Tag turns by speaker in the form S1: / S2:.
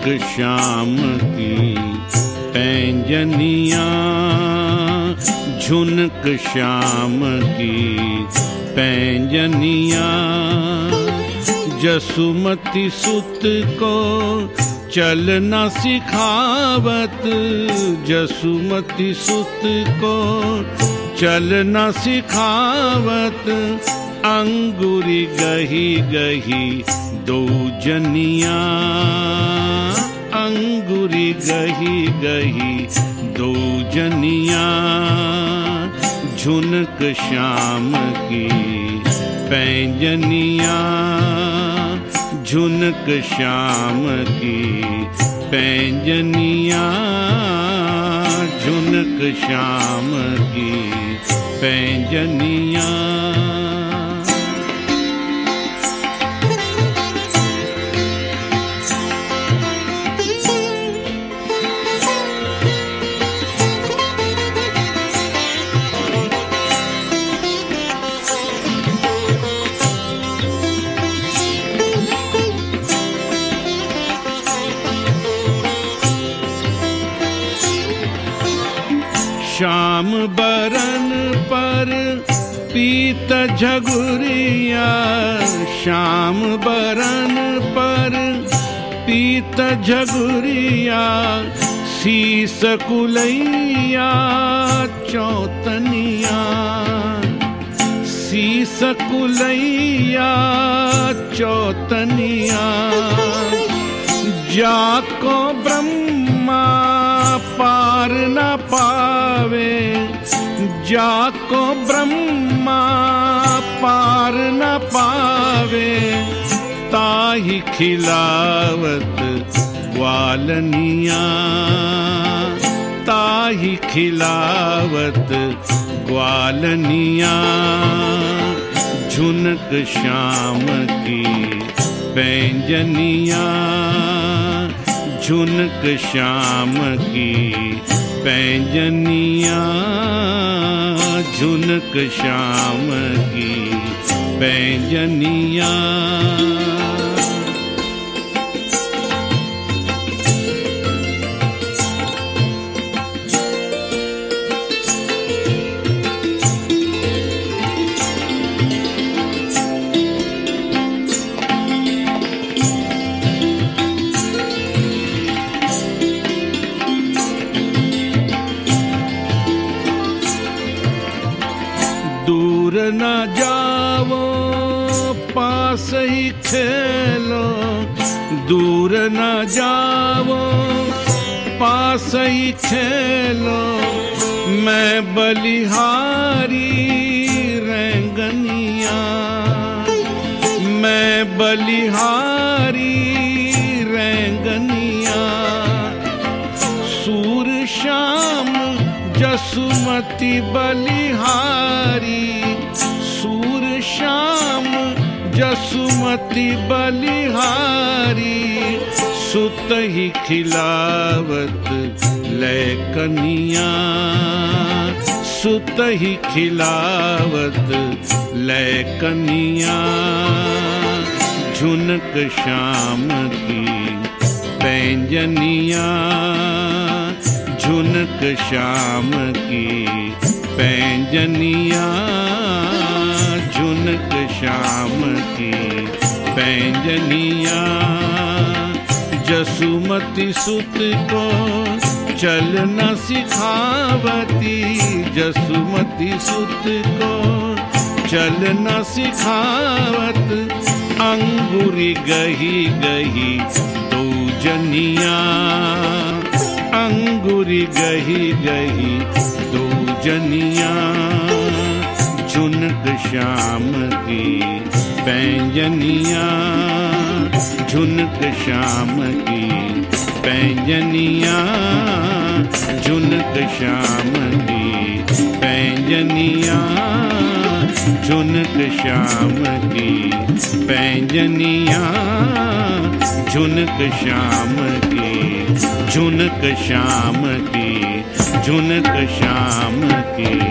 S1: झुनक श्याम की पैंजनिया, झुनक श्याम की पैंजनिया। जसुमती सुत को चलना सिखावत, जसुमती सुत को चलना सिखावत अंगुरी गही गही दो जनिया। अंगुरी गही गही दो जनिया। झुनक श्याम की पैंजनिया। झुनक श्याम की पैंजनिया। झुनक श्याम की पैंजनिया। बरन पर पीत झगुरिया, श्याम बरन पर पीत झगुरिया, शीस कुलैया, चौतनिया। शीस कुलैया, चौतनिया। जाको ब्रह्मा जाको ब्रह्मा पार न पावे, ताही खिलावत ग्वालनिया। ताही खिलावत ग्वालनिया। झुनक श्याम की पैंजनिया झुनक श्याम की पैजनिया झुनक श्याम की पैंजनिया। न जाओ, पास ही खेलो। दूर न जाओ, पास ही खेलो। मैं बलिहारी रैंगनिया। मैं बलिहारी रैंगनिया। सूर, श्याम, जसुमती बलिहारी। जसुमती बलिहारी सुत ही खिलावत लय कनिया सुत ही खिलावत लय कनिया झुनक श्याम की पैंजनिया। झुनक श्याम की पैंजनिया। झुनक श्याम की पैंजनिया जसुमती सुत को चलना सिखावती, जसुमती सुत को चलना सिखावत, अंगुरी गही गही दो जनिया अंगुरी गही गही दो जनिया झुनक श्याम की पैंजनिया झुनक श्याम की पैंजनिया झुनक श्याम की पैंजनिया झुनक श्याम की पैंजनिया झुनक श्याम की झुनक श्याम की झुनक श्याम की